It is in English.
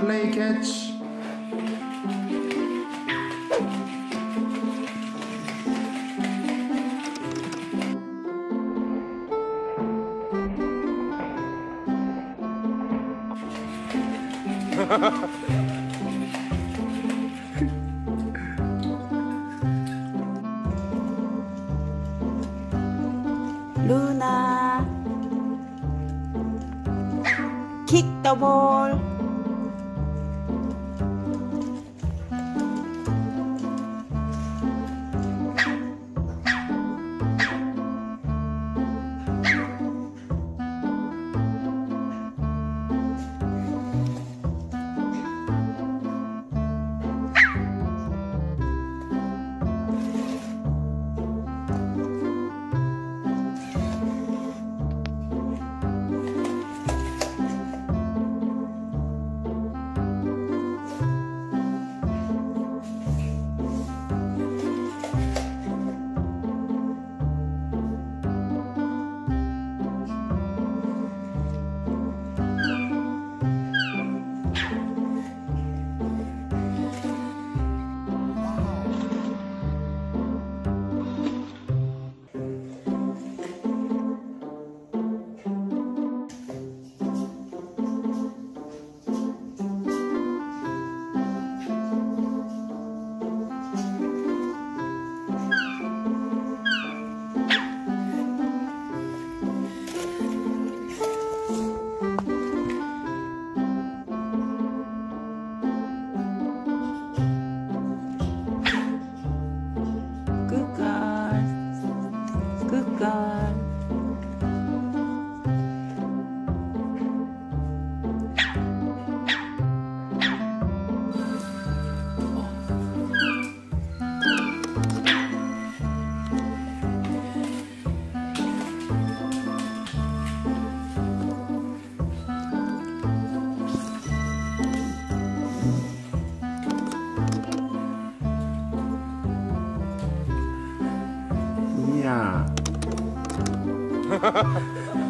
play catch. Luna. Kick the ball. 啊。哈哈哈哈